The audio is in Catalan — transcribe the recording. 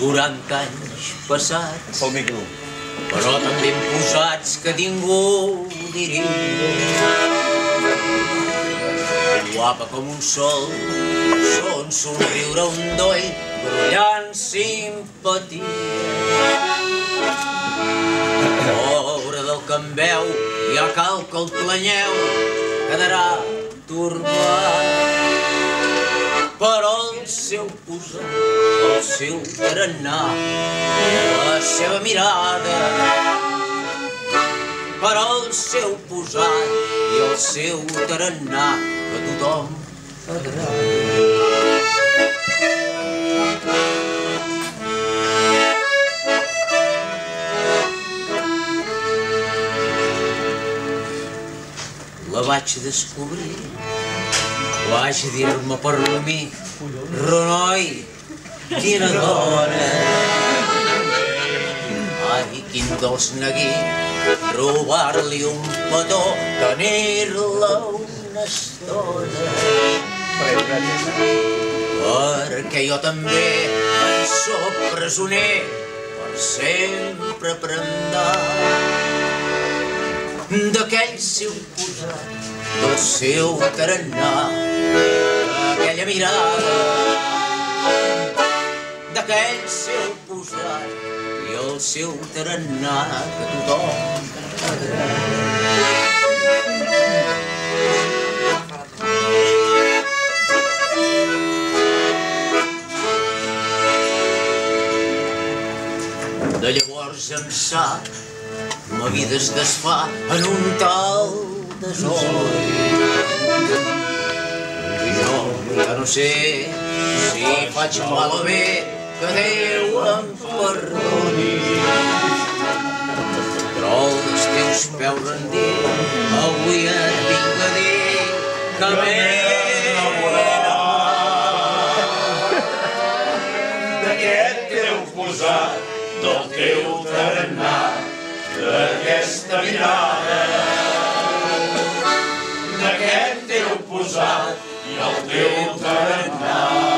40 anys passats, Pel micro. però tan ben posats que ningú diria. Guapa com un sol, son somriure un doll, brollant simpatia. Pobre del que em veu, ja cal que el planyeu, quedarà turbat. Però el seu posat, seu tarannà, la seva mirada, però el seu posat i el seu tarannà que tothom agrada. La vaig descobrir, vaig dir-me per mi, Ronoi, dona. Ai, quin dos neguit, robar-li un petó, tenir-la una estona. Perquè jo també en sóc presoner, per sempre prendar d'aquell seu posat, del seu tarannà, aquella mirada, d'aquell seu posat i el seu tarannà que tothom. De llavors ençà Ma vida es desfà en un tal desori. Jo ja no sé si faig mal o bé, que Déu em perdoni. Però els teus peus rendir, avui et vinc a dir que m'he d'aquest teu posat, del teu tarannà, d'aquesta mirada, d'aquest teu posat i el teu tarannà.